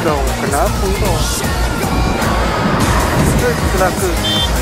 Então, claro, tudo. Claro, tudo.